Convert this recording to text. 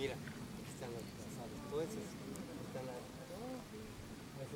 Mira, están las, las coisas, están las, las